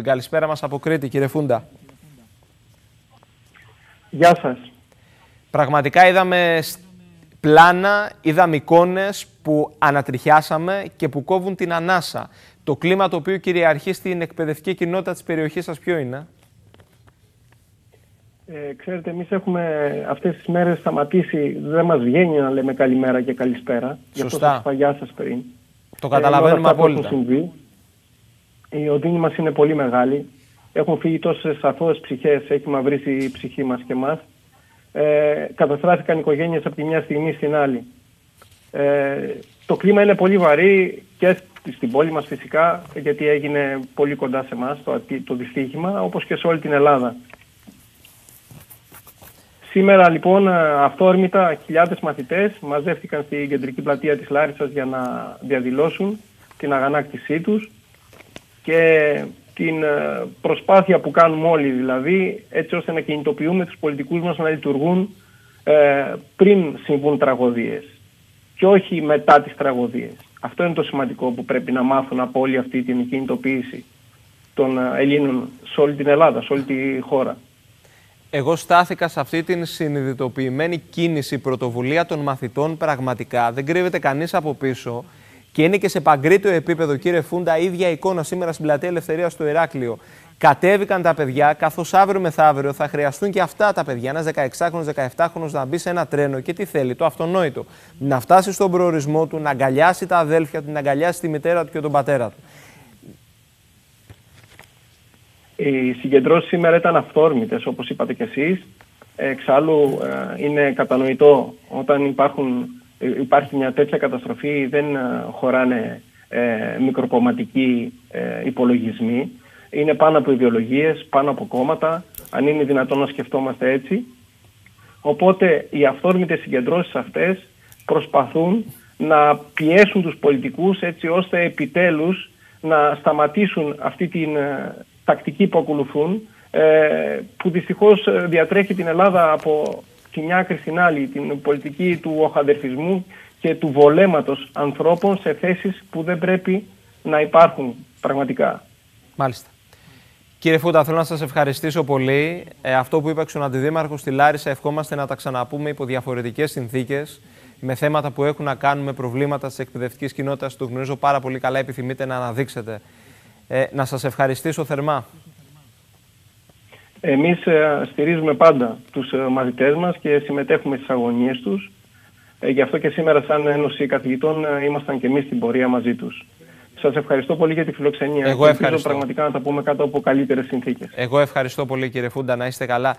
την καλησπέρα μας από Κρήτη, κύριε Φούντα. Γεια σας. Πραγματικά είδαμε πλάνα, είδαμε εικόνες που ανατριχιάσαμε και που κόβουν την ανάσα. Το κλίμα το οποίο κυριαρχεί στην εκπαιδευτική κοινότητα της περιοχής σας ποιο είναι; Ε, ξέρετε, εμείς έχουμε αυτές τις μέρες σταματήσει, δεν μας βγαίνει να λέμε καλημέρα και καλησπέρα. Σωστά. Γι' αυτό σας πριν. Το καταλαβαίνουμε ε, απόλυτα. Συμβεί. Η οδύνη μας είναι πολύ μεγάλη. Έχουν φύγει τόσες αθώες ψυχές, έχει μαυρίσει η ψυχή μας και μας. Ε, καταστράφηκαν οικογένειες από τη μια στιγμή στην άλλη. Ε, το κλίμα είναι πολύ βαρύ και στην πόλη μας φυσικά, γιατί έγινε πολύ κοντά σε εμάς το, το δυστύχημα, όπως και σε όλη την Ελλάδα. Σήμερα λοιπόν αυθόρμητα χιλιάδες μαθητές μαζεύτηκαν στην κεντρική πλατεία της Λάρισας για να διαδηλώσουν την αγανάκτησή τους και την ε, προσπάθεια που κάνουμε όλοι δηλαδή έτσι ώστε να κινητοποιούμε τους πολιτικούς μας να λειτουργούν ε, πριν συμβούν τραγωδίες και όχι μετά τις τραγωδίες. Αυτό είναι το σημαντικό που πρέπει να μάθουν από όλη αυτή την κινητοποίηση των ε, Ελλήνων σε όλη την Ελλάδα, σε όλη τη χώρα. Εγώ στάθηκα σε αυτή την συνειδητοποιημένη κίνηση, πρωτοβουλία των μαθητών πραγματικά. Δεν κρύβεται κανείς από πίσω και είναι και σε παγκρίτιο επίπεδο, κύριε Φούντα, ίδια εικόνα σήμερα στην πλατεία Ελευθερίας στο Ηράκλειο. Κατέβηκαν τα παιδιά, καθώς αύριο μεθαύριο θα χρειαστούν και αυτά τα παιδιά, ένας 16χρονο, 17χρονο να μπει σε ένα τρένο και τι θέλει, το αυτονόητο. Να φτάσει στον προορισμό του, να αγκαλιάσει τα αδέλφια του, να αγκαλιάσει τη μητέρα του και τον πατέρα του. Οι συγκεντρώσεις σήμερα ήταν αυθόρμητες, όπως είπατε κι εσείς. Εξάλλου, ε, είναι κατανοητό όταν υπάρχουν υπάρχει μια τέτοια καταστροφή δεν ε, χωράνε ε, μικροκομματικοί ε, υπολογισμοί. Είναι πάνω από ιδεολογίες, πάνω από κόμματα, αν είναι δυνατόν να σκεφτόμαστε έτσι. Οπότε οι αυθόρμητες συγκεντρώσεις αυτές προσπαθούν να πιέσουν τους πολιτικούς έτσι ώστε επιτέλους να σταματήσουν αυτή την ε, τακτική που ακολουθούν που δυστυχώς διατρέχει την Ελλάδα από τη μια άκρη στην άλλη, την πολιτική του οχαδερφισμού και του βολέματος ανθρώπων σε θέσεις που δεν πρέπει να υπάρχουν πραγματικά. Μάλιστα. Κύριε Φούτα, θέλω να σας ευχαριστήσω πολύ. Ε, αυτό που είπα στον Αντιδήμαρχος στη Λάρισα, ευχόμαστε να τα ξαναπούμε υπό διαφορετικές συνθήκες, με θέματα που έχουν να κάνουν με προβλήματα της εκπαιδευτικής κοινότητας. Το γνωρίζω πάρα πολύ καλά, επιθυμείτε να αναδείξετε. Ε, να σας ευχαριστήσω θερμά. Εμείς ε, στηρίζουμε πάντα τους ε, μαθητές μας και συμμετέχουμε στις αγωνίες τους. Ε, γι' αυτό και σήμερα σαν Ένωση Καθηγητών ήμασταν και εμείς στην πορεία μαζί τους. Σας ευχαριστώ πολύ για τη φιλοξενία. Εγώ ευχαριστώ. πραγματικά να τα πούμε κάτω από καλύτερες συνθήκες. Εγώ ευχαριστώ πολύ κύριε Φούντα, να είστε καλά.